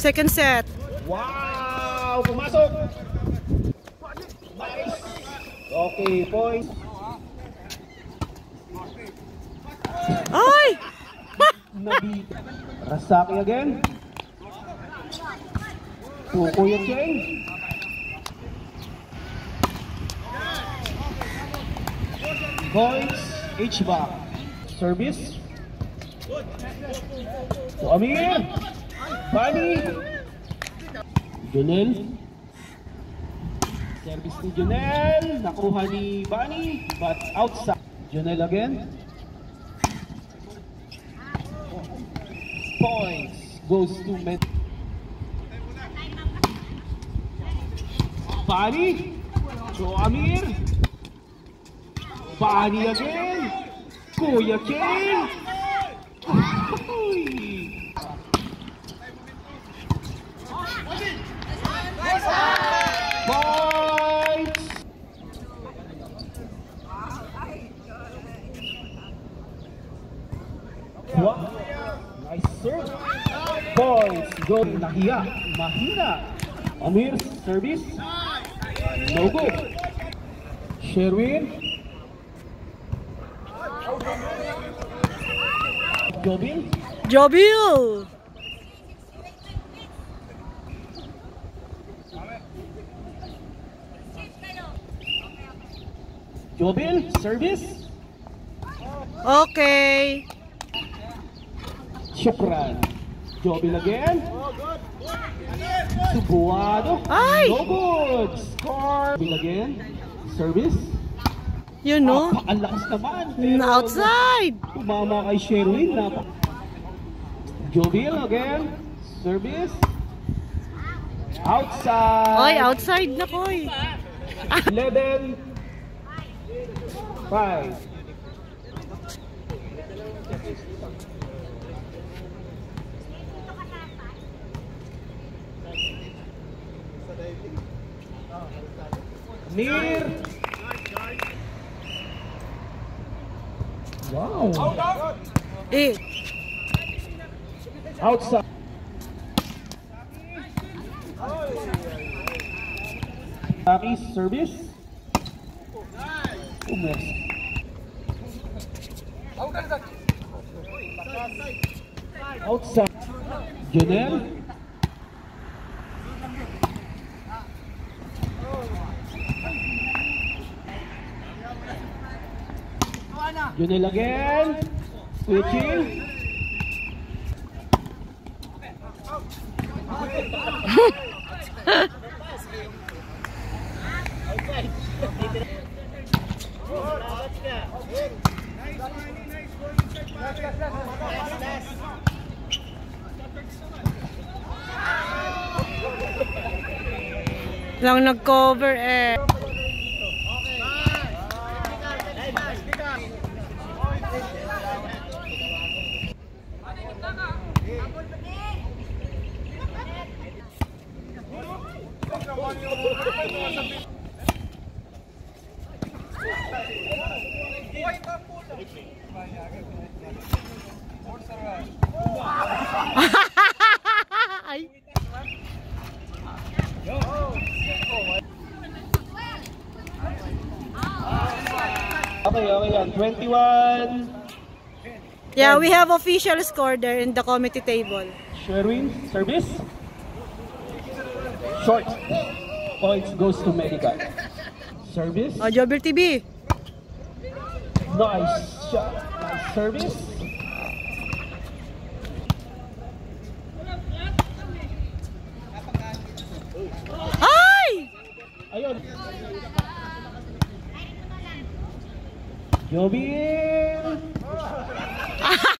Second set. Wow! Pumasok! Nice! Okay, point. Ay! Nabi. Rasaki again. Pukuya Cheng. Points. H-back. Service. To Amir. Bani. Junel. Service ni Junel. Nakuha ni Bani. But outside. Junel again. Points. Goes to Med. Bani. To Amir. Bani again. Kuya King. Points! Go! Nahiya! Mahina! Amir, service. No good. Sherwin. Jobin. Jobil! Jobin, service. Okay. Shukran. Jobin again. Subuado. Ay! No good. Score. Jobin again. Service. You know? Ah, ang lakas naman. Na outside. Tumama kay Sherwin. Napa. Jobil again. Service. Outside. Oy, outside na koy. 11. 5. Near. Wow. Eh, Outside. Taki service. Umers. Outside. Janelle. Janelle again. Switching. lang nag-cover eh. Okay, okay yan. 21. Yeah, we have official score there in the committee table. Sherwin, service. Short. Points goes to Medical. Service. Oh, Jobil TV. Nice shot. Nice service. Ay! Ayun. Jobin.